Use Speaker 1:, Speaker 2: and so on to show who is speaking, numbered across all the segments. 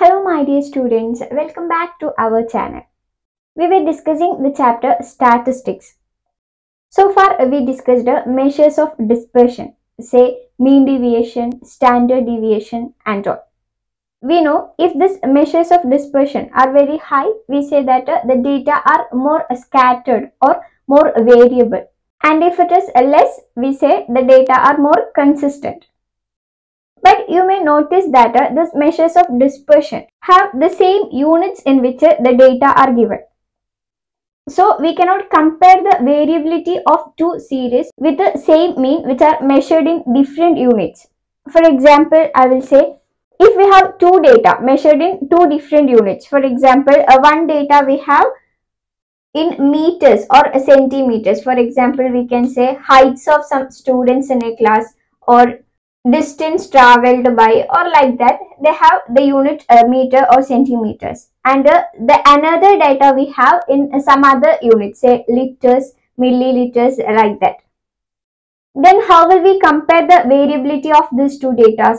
Speaker 1: Hello my dear students, welcome back to our channel. We were discussing the chapter statistics. So far we discussed uh, measures of dispersion, say mean deviation, standard deviation and all. We know if these measures of dispersion are very high, we say that uh, the data are more scattered or more variable. And if it is less, we say the data are more consistent. But you may notice that uh, these measures of dispersion have the same units in which uh, the data are given. So we cannot compare the variability of two series with the same mean which are measured in different units. For example, I will say if we have two data measured in two different units, for example, uh, one data we have in meters or centimeters. For example, we can say heights of some students in a class or distance traveled by or like that they have the unit uh, meter or centimeters. And uh, the another data we have in some other units say liters milliliters like that. Then how will we compare the variability of these two data?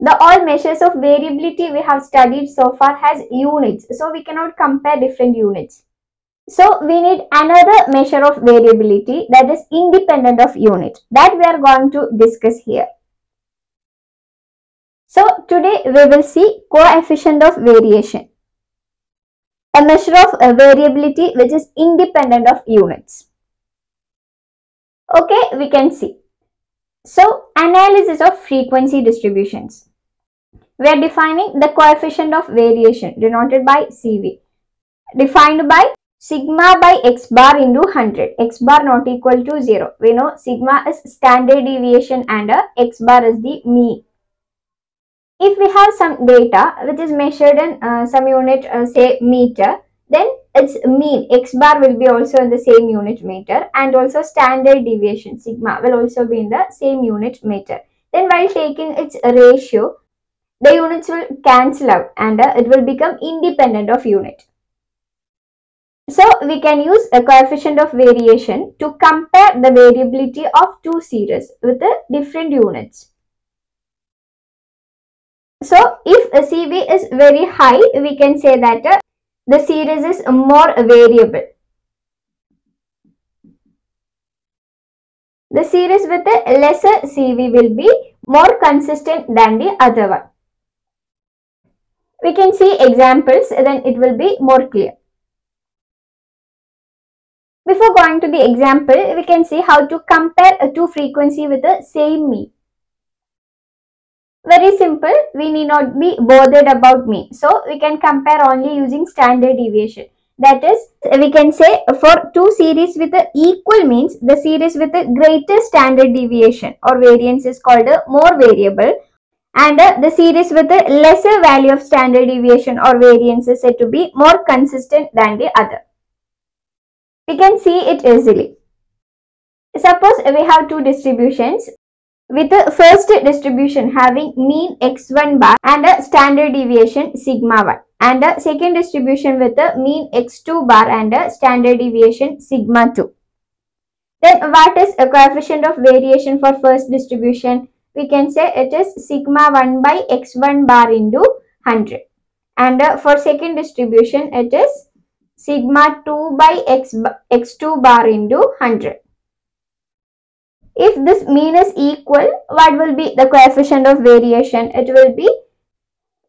Speaker 1: The all measures of variability we have studied so far has units. So we cannot compare different units so we need another measure of variability that is independent of unit that we are going to discuss here. So today we will see coefficient of variation. A measure of variability which is independent of units. Okay, we can see. So analysis of frequency distributions. We are defining the coefficient of variation denoted by CV defined by sigma by x bar into 100 x bar not equal to 0 we know sigma is standard deviation and uh, x bar is the mean. If we have some data which is measured in uh, some unit uh, say meter then its mean. X bar will be also in the same unit meter and also standard deviation. Sigma will also be in the same unit meter. Then while taking its ratio the units will cancel out and uh, it will become independent of unit so we can use a coefficient of variation to compare the variability of two series with the different units. So if a CV is very high, we can say that uh, the series is more variable. The series with a lesser CV will be more consistent than the other one. We can see examples then it will be more clear. Before going to the example, we can see how to compare a two frequency with the same mean. Very simple, we need not be bothered about mean. So, we can compare only using standard deviation. That is, we can say for two series with the equal means, the series with the greater standard deviation or variance is called a more variable and uh, the series with the lesser value of standard deviation or variance is said to be more consistent than the other we can see it easily. Suppose we have two distributions with the first distribution having mean x1 bar and a standard deviation sigma 1 and a second distribution with a mean x2 bar and a standard deviation sigma 2. Then what is a coefficient of variation for first distribution? We can say it is sigma 1 by x1 bar into 100 and uh, for second distribution it is sigma 2 by x, x2 bar into 100. If this mean is equal, what will be the coefficient of variation? It will be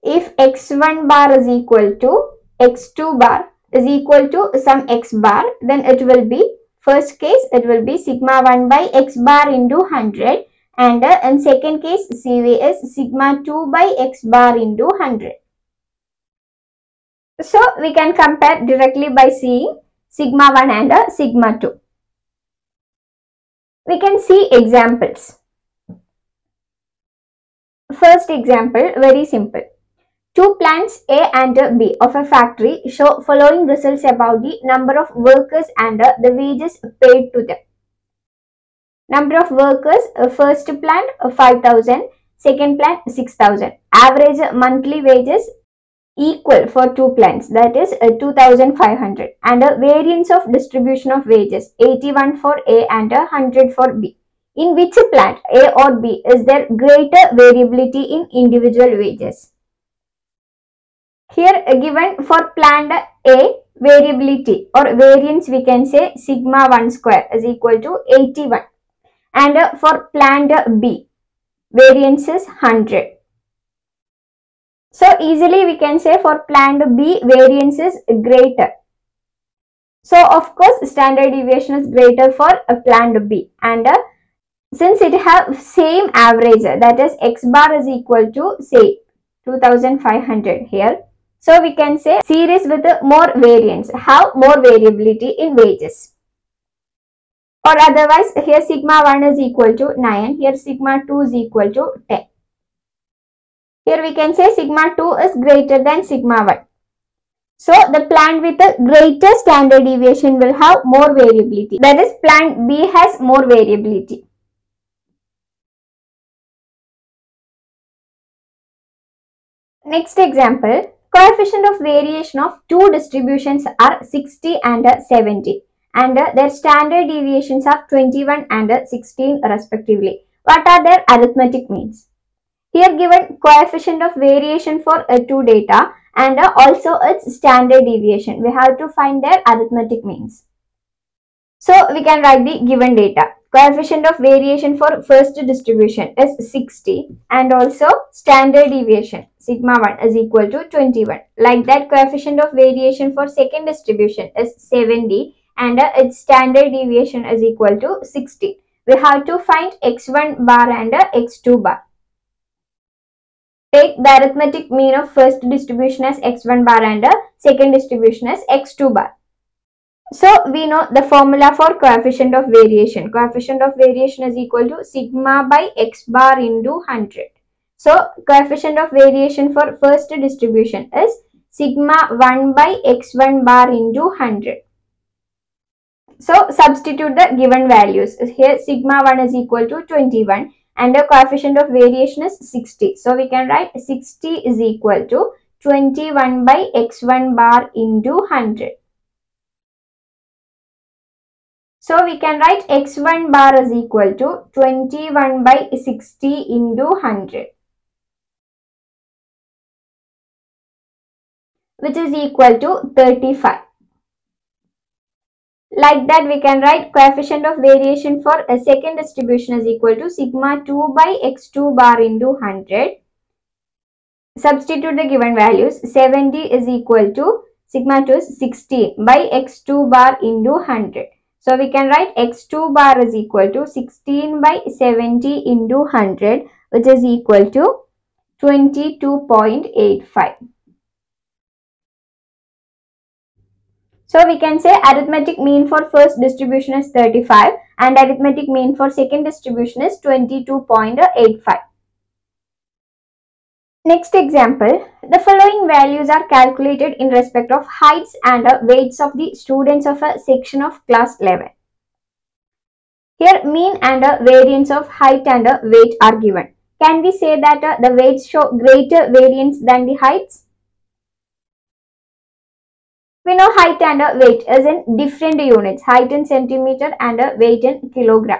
Speaker 1: if x1 bar is equal to x2 bar is equal to some x bar, then it will be first case it will be sigma 1 by x bar into 100 and uh, in second case CV is sigma 2 by x bar into 100. So we can compare directly by seeing sigma 1 and a sigma 2. We can see examples. First example, very simple. Two plants A and B of a factory show following results about the number of workers and uh, the wages paid to them. Number of workers, uh, first plant 5000, second plant 6000. Average monthly wages equal for two plants that is uh, 2500 and a variance of distribution of wages 81 for A and 100 for B. In which plant A or B is there greater variability in individual wages? Here uh, given for plant A variability or variance we can say sigma 1 square is equal to 81 and uh, for plant B variance is 100. So easily we can say for plant B variance is greater. So of course standard deviation is greater for a plant B and uh, since it have same average that is x bar is equal to say 2500 here. So we can say series with more variance have more variability in wages or otherwise here sigma 1 is equal to 9 here sigma 2 is equal to 10 here we can say sigma 2 is greater than sigma 1 so the plant with a greater standard deviation will have more variability that is plant b has more variability next example coefficient of variation of two distributions are 60 and 70 and their standard deviations are 21 and 16 respectively. What are their arithmetic means? Here given coefficient of variation for uh, two data and uh, also its standard deviation. We have to find their arithmetic means. So we can write the given data. Coefficient of variation for first distribution is 60 and also standard deviation sigma 1 is equal to 21. Like that coefficient of variation for second distribution is 70 and uh, its standard deviation is equal to 60. We have to find x1 bar and uh, x2 bar. Take the arithmetic mean of first distribution as x1 bar and uh, second distribution as x2 bar. So we know the formula for coefficient of variation. Coefficient of variation is equal to sigma by x bar into 100. So coefficient of variation for first distribution is sigma 1 by x1 bar into 100. So substitute the given values. Here sigma 1 is equal to 21 and the coefficient of variation is 60. So we can write 60 is equal to 21 by x1 bar into 100. So we can write x1 bar is equal to 21 by 60 into 100. which is equal to 35. Like that we can write coefficient of variation for a second distribution is equal to sigma 2 by x2 bar into 100. Substitute the given values 70 is equal to sigma 2 is 60 by x2 bar into 100. So we can write x2 bar is equal to 16 by 70 into 100 which is equal to 22.85. So we can say arithmetic mean for first distribution is 35 and arithmetic mean for second distribution is 22.85. Next example, the following values are calculated in respect of heights and uh, weights of the students of a section of class 11. Here mean and uh, variance of height and uh, weight are given. Can we say that the weights show greater variance than the heights? We know height and weight is in different units, height in centimeter and weight in kilogram.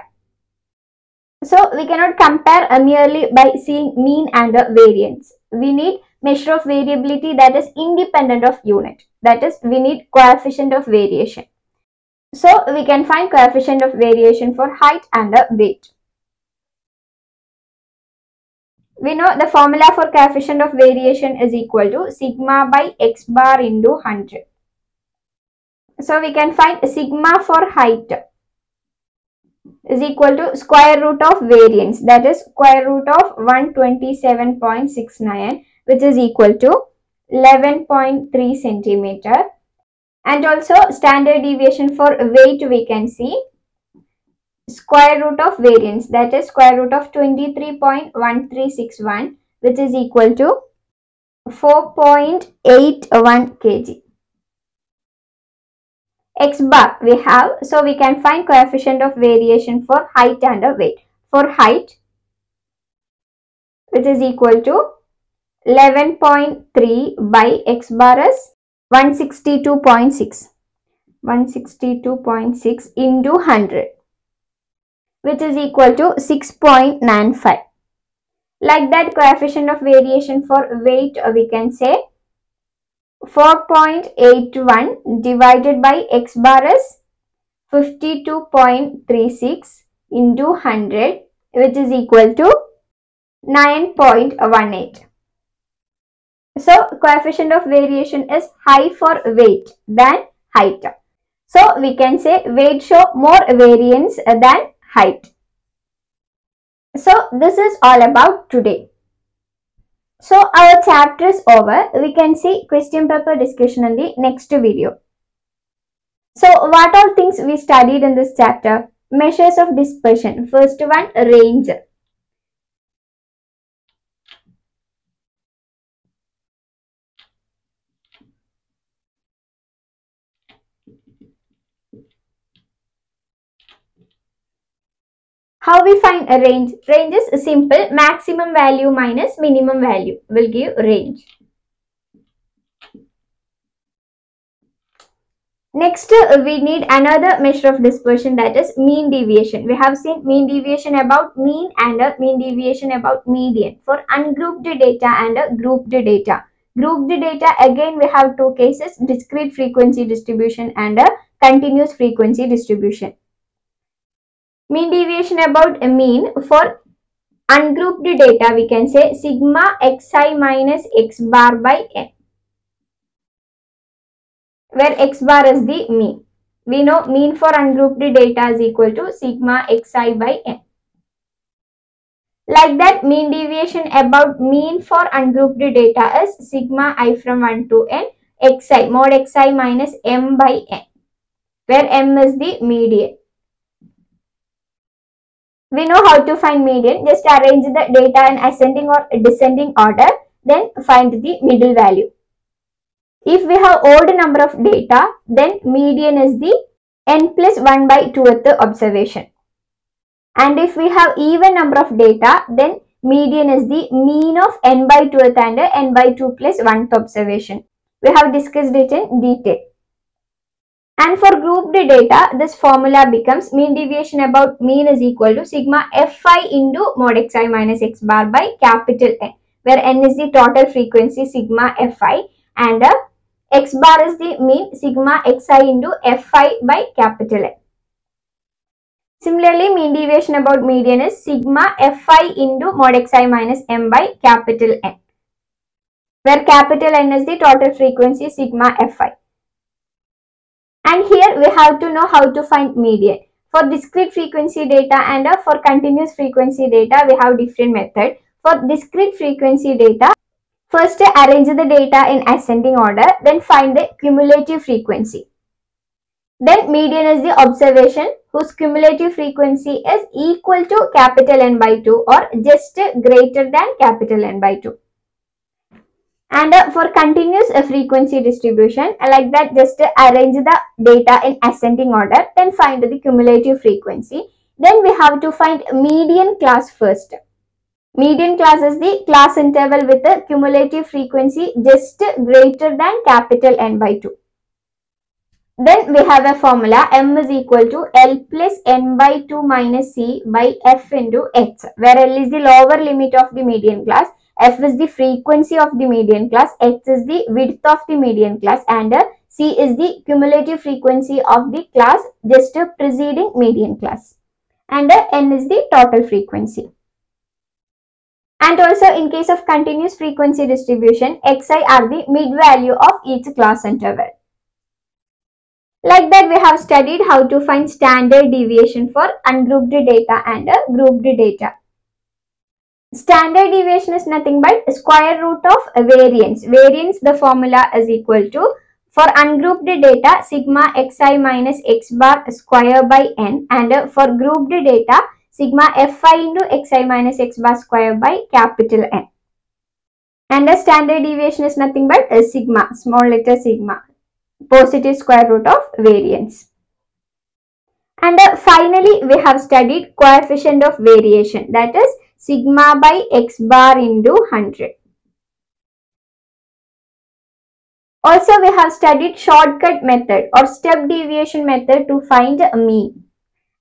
Speaker 1: So we cannot compare uh, merely by seeing mean and variance. We need measure of variability that is independent of unit. That is, we need coefficient of variation. So we can find coefficient of variation for height and weight. We know the formula for coefficient of variation is equal to sigma by x bar into 100. So we can find sigma for height is equal to square root of variance. That is square root of 127.69 which is equal to 11.3 centimeter. And also standard deviation for weight we can see. Square root of variance that is square root of 23.1361 which is equal to 4.81 kg x bar we have so we can find coefficient of variation for height and a weight. For height which is equal to 11.3 by x bar is 162.6 162.6 into 100 which is equal to 6.95 like that coefficient of variation for weight we can say 4.81 divided by x bar is 52.36 into 100 which is equal to 9.18. So coefficient of variation is high for weight than height. So we can say weight show more variance than height. So this is all about today. So our chapter is over. We can see question paper discussion in the next video. So what all things we studied in this chapter? Measures of dispersion. First one range. How we find a range? Range is simple. Maximum value minus minimum value will give range. Next, uh, we need another measure of dispersion that is mean deviation. We have seen mean deviation about mean and a mean deviation about median for ungrouped data and a grouped data. Grouped data again we have two cases discrete frequency distribution and a continuous frequency distribution mean deviation about mean for ungrouped data we can say sigma xi minus x bar by n where x bar is the mean. We know mean for ungrouped data is equal to sigma xi by n. Like that mean deviation about mean for ungrouped data is sigma i from 1 to n xi mod xi minus m by n where m is the median. We know how to find median. Just arrange the data in ascending or descending order. Then find the middle value. If we have odd number of data, then median is the n plus 1 by 2th observation. And if we have even number of data, then median is the mean of n by 2th and n by 2 plus 1th observation. We have discussed it in detail. And for grouped data, this formula becomes mean deviation about mean is equal to sigma fi into mod xi minus x bar by capital N, where n is the total frequency sigma fi and uh, x bar is the mean sigma xi into fi by capital N. Similarly, mean deviation about median is sigma fi into mod xi minus m by capital N, where capital N is the total frequency sigma fi. Here we have to know how to find median. For discrete frequency data and uh, for continuous frequency data, we have different method. For discrete frequency data, first arrange the data in ascending order, then find the cumulative frequency. Then median is the observation whose cumulative frequency is equal to capital N by 2 or just greater than capital N by 2 and uh, for continuous uh, frequency distribution uh, like that just arrange the data in ascending order then find the cumulative frequency. Then we have to find median class first. Median class is the class interval with the cumulative frequency just greater than capital N by 2 then we have a formula m is equal to L plus n by 2 minus c by f into h where L is the lower limit of the median class F is the frequency of the median class, X is the width of the median class and uh, C is the cumulative frequency of the class just preceding median class and uh, N is the total frequency. And also in case of continuous frequency distribution, Xi are the mid value of each class interval. Like that we have studied how to find standard deviation for ungrouped data and uh, grouped data. Standard deviation is nothing but square root of variance. Variance, the formula is equal to for ungrouped data sigma xi minus x bar square by n and for grouped data sigma fi into xi minus x bar square by capital N. And the standard deviation is nothing but sigma, small letter sigma, positive square root of variance. And uh, finally, we have studied coefficient of variation that is sigma by x bar into 100. Also, we have studied shortcut method or step deviation method to find a mean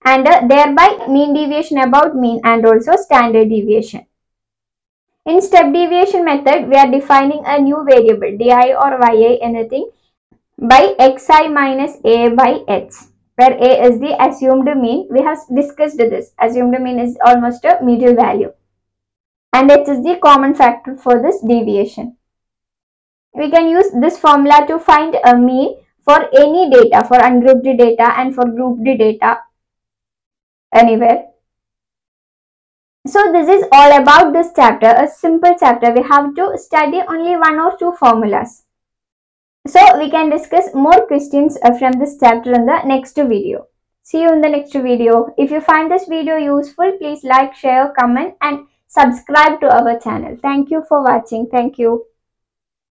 Speaker 1: and uh, thereby mean deviation about mean and also standard deviation. In step deviation method, we are defining a new variable di or yi anything by xi minus a by h where a is the assumed mean. We have discussed this. Assumed mean is almost a medial value and h is the common factor for this deviation. We can use this formula to find a mean for any data for ungrouped data and for grouped data anywhere. So this is all about this chapter, a simple chapter. We have to study only one or two formulas. So we can discuss more questions uh, from this chapter in the next video. See you in the next video. If you find this video useful, please like, share, comment and subscribe to our channel. Thank you for watching. Thank you.